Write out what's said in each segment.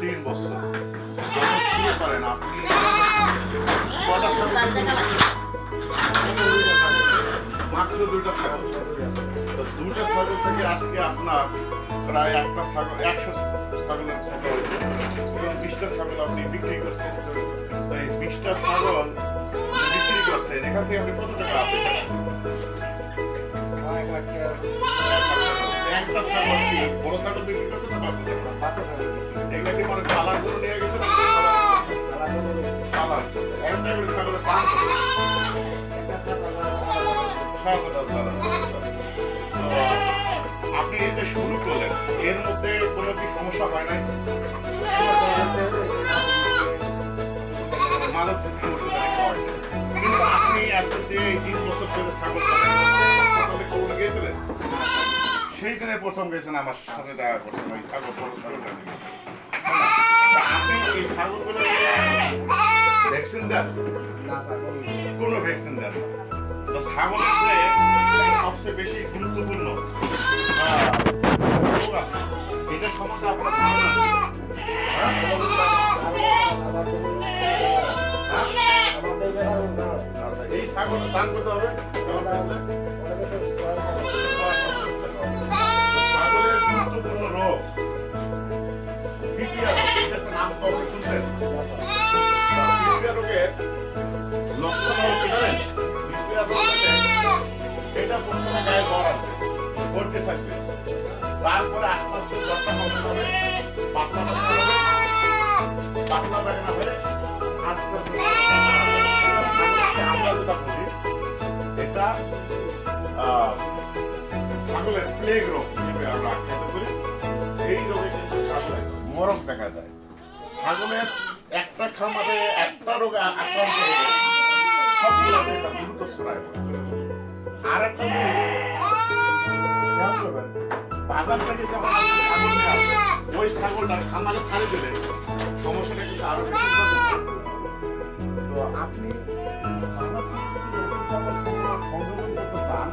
তিন বছর করেন আপনি মাত্র দুইটা ছাগল তো দুইটা ছাগল থেকে আজকে আপনার প্রায় একটা ছাগল একশো ছাগলের মতো এবং বিশটা ছাগল আপনি বিক্রি করছেন তো এই বিশটা ছাগল বিক্রি করছেন এখান থেকে আপনি কত টাকা আপনি আপনি এই যে শুরু করলেন, এর মধ্যে কোনো কি সমস্যা হয় নাই খাওয়াইছেন। কিন্তু আপনি এত দিয়ে তিন বছর ধরে ছাগল সেই দিনে প্রথম গেছেন আমার সাথে দেখা করছেন ওই ছাগল ছাগলটা নিয়ে আপনি এই ছাগলগুলো ভ্যাকসিন দেন? কোনো ভ্যাকসিন দেন। তো ছাগলের সবচেয়ে বেশি গুরুত্বপূর্ণ। এটা সম্বন্ধে আপনার এই ছাগল দান করতে হবে? ছাগলের গুরুত্বপূর্ণ রোগ নাম কবে শুনছেন রোগের লক্ষণ হলো কি জানেন এটা প্রথমে গায়ে জ্বর আসবে করতে থাকবে তারপরে আস্তে আস্তে জ্বরটা কমে যাবে পাতলা পাতলা হবে পাতলা পায়খানা হয়ে আস্তে আস্তে আমরা যেটা বলি এটা ছাগলের প্লেগ রোগ হিসেবে আমরা আখ্যায়িত করি। এই রোগে কিন্তু ছাগলের মরক দেখা যায়। ছাগলের একটা খামারে একটা রোগে আক্রান্ত হলে সবগুলোতে এটা দ্রুত ছড়ায় আর একটা বাজার থেকে যখন ছাগল ওই ছাগলটা খামারে ছাড়ে দিলে সমস্যাটা কিন্তু আরও। তো আপনি সংগ্রহ করতে চান,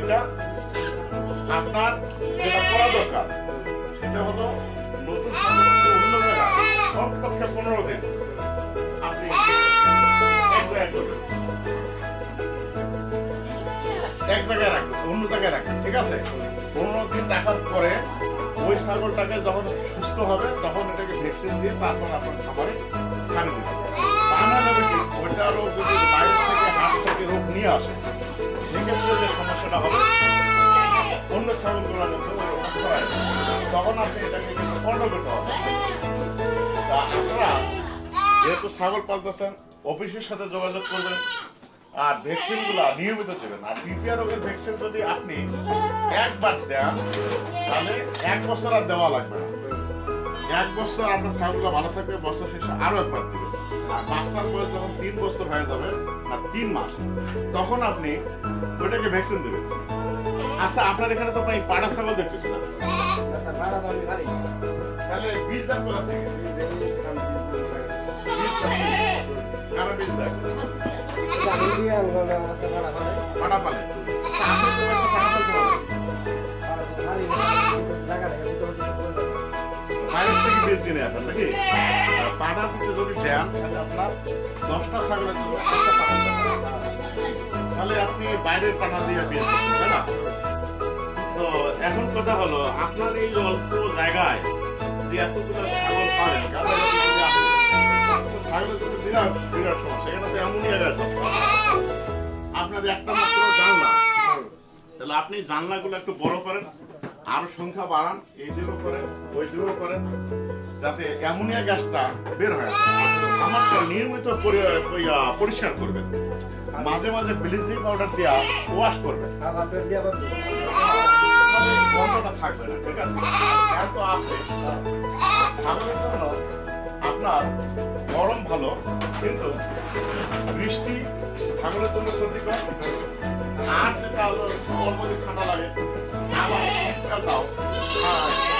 সেটা আপনার যেটা করা দরকার, সেটা হলো নতুন অন্য পনেরো দিন আপনি এক জায়গায় রাখবেন, অন্য জায়গায় রাখবেন, ঠিক আছে? পনেরো দিন রাখার পরে ওই ছাগলটাকে যখন সুস্থ হবে, তখন এটাকে ভ্যাকসিন দিয়ে তারপর আপনার খাবারে ছাড়ে দিবেন ওইটা রোগ যদি বাইরে থেকে হাত থেকে রোগ নিয়ে আসে যে সমস্যাটা হবে। অন্য ছাগলগুলোর মধ্যে তখন আপনি এটাকে হবে। আপনারা যেহেতু ছাগল পালতেছেন, অফিসের সাথে যোগাযোগ করবেন আর ভ্যাকসিনগুলা নিয়মিত দেবেন। আর বিপিআর রোগের ভ্যাকসিন যদি আপনি একবার দেন, তাহলে এক বছর আর দেওয়া লাগবে না। এক বছর আপনার ছাগলগুলো ভালো থাকবে, বছর শেষে আরও একবার দিবেন। আর বাচ্চার বয়স যখন তিন বছর হয়ে যাবে, না, তিন মাস, তখন আপনি ওইটাকে ভ্যাকসিন দেবেন। আচ্ছা আপনার এখানে তো আপনার এই পাড়া ছাগল দেখতেছি তাহলে বীজ দাম কোথা থেকে? কারা বীজ দেয় পাড়া পালে তা আপনি তো একটা পাড়া পালতে পারেন বাইরের থেকে বীজ কিনে আসেন নাকি? আর দিতে যদি দেন তাহলে আপনার দশটা ছাগলের জন্য একটা পাঠা তাহলে আপনি বাইরের পাঠা দিয়ে বীজ তাই না? তো এখন কথা হলো আপনার এই অল্প জায়গায় যে এতগুলো ছাগল পালেন ছাগলের জন্য বিরাট বিরাট সমস্যা এখানে তো গ্যাস আছে। আপনার একটা মাত্র জানলা। তাহলে আপনি জানলাগুলো একটু বড় করেন আরও সংখ্যা বাড়ান এই দিকেও করেন ওই দিকেও করেন। যাতে অ্যামোনিয়া গ্যাসটা বের হয়। আমারটা নিয়মিত পরি- পরি- পরিষ্কার করবেন। মাঝে মাঝে ব্লিচিং পাউডার দেওয়া ওয়াশ করবেন। আপনার গরম ভালো কিন্তু বৃষ্টি ছাগলের জন্য আর যেটা অল্প ঠান্ডা লাগে আবার আহ,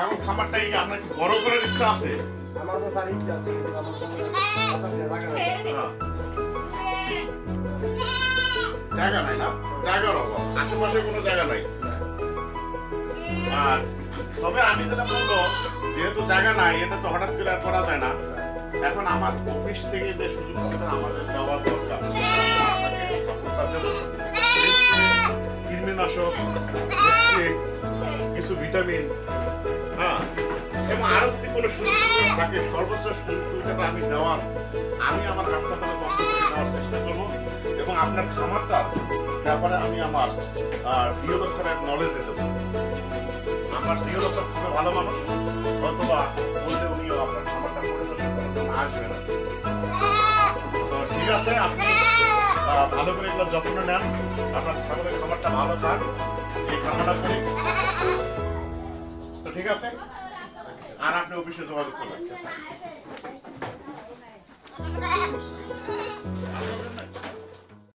আপনি এই ছাগল আপনার বড় করার ইচ্ছা আছে? আমার তো স্যার ইচ্ছা আছে আমার। জায়গা নাই। না? জায়গার অভাব। আশেপাশে কোনো জায়গা নাই? আর তবে আমি যেটা বলব যেহেতু জায়গা নাই এটা তো হঠাৎ করে আর করা যায় না। এখন আমার অফিস থেকে যে সুযোগ সুবিধা আমাদের দেওয়া দরকার কৃমিনাশক কিছু ভিটামিন এবং আরও যদি কোনো সুযোগ থাকে সর্বোচ্চ সুবিধাটা আমি দেওয়ার, আমি আমার হাসপাতালে করে নেওয়ার চেষ্টা করব। এবং আপনার খামারটার ব্যাপারে আমি আমার ডিওলো স্যারের নলেজে দেবো। আমার ডিওলো স্যার খুবই ভালো মানুষ। অথবা বললে উনিও আপনার খামারটা পরিদর্শন জন্য আসবেন ঠিক আছে, আপনি ভালো করে এগুলো যত্ন নেন। আপনার ছাগলের খামারটা ভালো থাক। এই কামনা করি। তো ঠিক আছে? আর আপনি অফিসে যোগাযোগ করবেন।